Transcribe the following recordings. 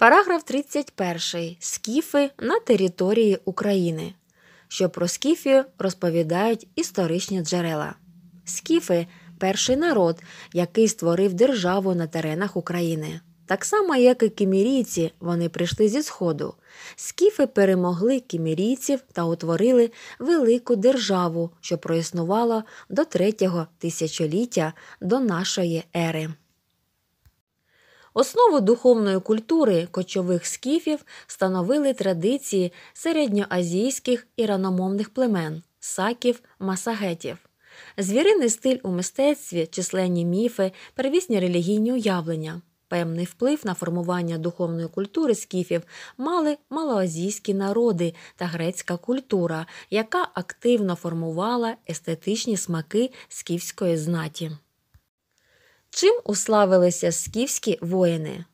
Параграф 31. Скіфи на території України. Що про скіфію розповідають історичні джерела. Скіфи перший народ, який створив державу на теренах України. Так само, як і кімірійці, вони прийшли зі Сходу. Скіфи перемогли кімірійців та утворили велику державу, що проіснувала до третього тисячоліття до нашої ери. Основу духовної культури кочових скіфів становили традиції середньоазійських іраномовних племен саків, масагетів. Звіриний стиль у мистецтві, численні міфи, первісні релігійні уявлення. Певний вплив на формування духовної культури скіфів мали малоазійські народи та грецька культура, яка активно формувала естетичні смаки скіфської знаті. Чим уславилися скіфські воїни?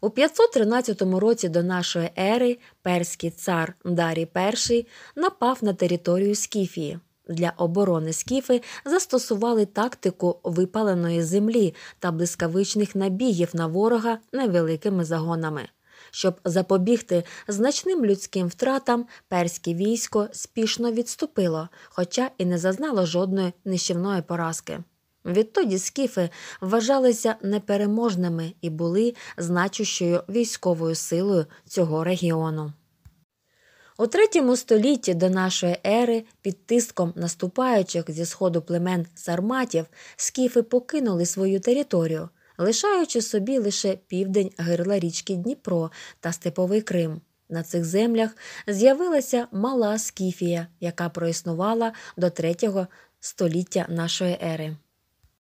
У 513 році до нашої ери перський цар Дарій І напав на територію Скіфії. Для оборони скіфи застосували тактику випаленої землі та блискавичних набігів на ворога невеликими загонами. Щоб запобігти значним людським втратам, перське військо спішно відступило, хоча і не зазнало жодної нищівної поразки. Відтоді скіфи вважалися непереможними і були значущою військовою силою цього регіону. У третьому столітті до нашої ери під тиском наступаючих зі сходу племен сарматів скіфи покинули свою територію, лишаючи собі лише південь гирла річки Дніпро та Степовий Крим. На цих землях з'явилася мала скіфія, яка проіснувала до третього століття нашої ери.